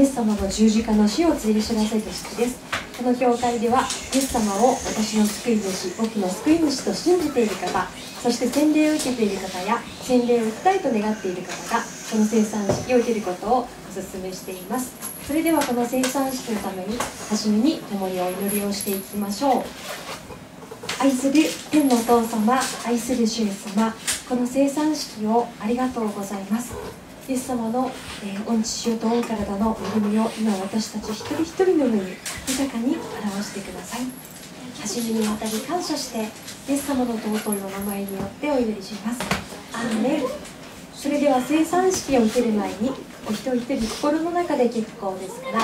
イエス様の十字架の死を告げ知らせる式です。この教会ではイエス様を私の救い主僕の救い主と信じている方そして洗礼を受けている方や洗礼を受けたいと願っている方がこの生産式を受けることをお勧めしています。それではこの生産式のために初めに共にお祈りをしていきましょう。愛する天のお父様愛する主イエス様この生産式をありがとうございます。イエス様の、えー、御父と御体の恵みを今私たち一人一人の上に豊かに表してください。初めにわたり感謝してイエス様の尊いお名前によってお祈りします。アーメン。それでは生産式を受ける前にお一人一人心の中で結構ですから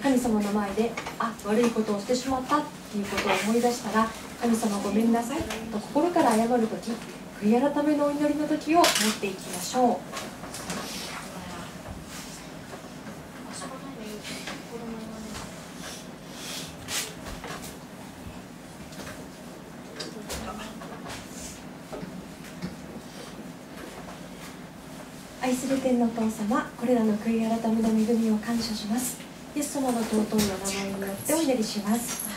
神様の前であ悪いことをしてしまったっていうことを思い出したら神様ごめんなさいと心から謝る時悔い改めのお祈りの時を持っていきましょう。愛する天のお父様これらの悔い改めの恵みを感謝します。イエス様の尊いお名前によってお祈りします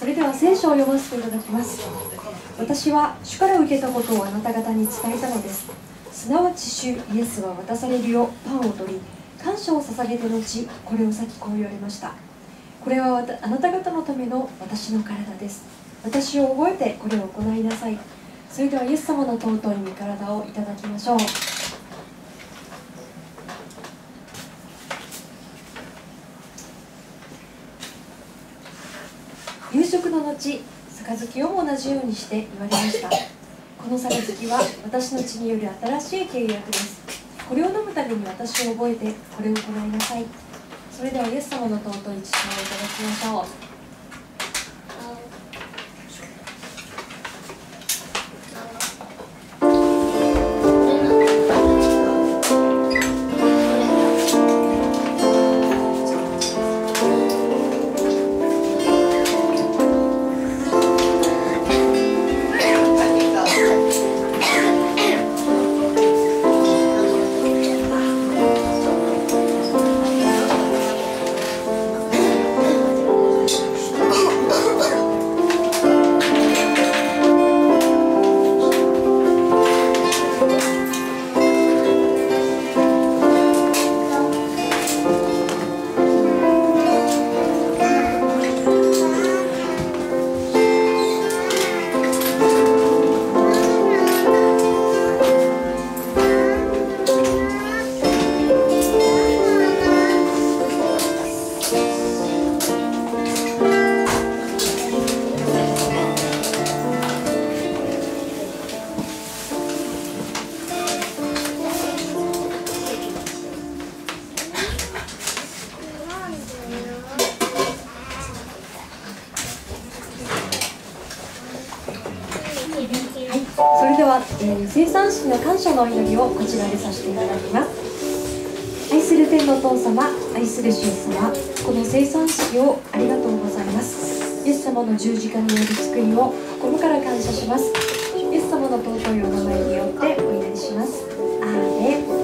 アーメンを読ませていただきます。私は主から受けたことをあなた方に伝えたのです。すなわち主イエスは渡されるよパンを取り感謝を捧げて後これを先こう言われました。これはあなた方のための私の体です。私を覚えてこれを行いなさい。それではイエス様の尊い御体をいただきましょう。夕食の後杯をも同じようにして言われました。この杯は私の血による新しい契約です。これを飲むために私を覚えてこれを行いなさい。それではイエス様の尊い血をいただきましょう。それでは、えー生産式の感謝のお祈りをこちらでさせていただきます。愛する天のお父様愛する主様この生産式をありがとうございます。イエス様の十字架による救いを心から感謝します。イエス様の尊いお名前によってお祈りします。アーメン。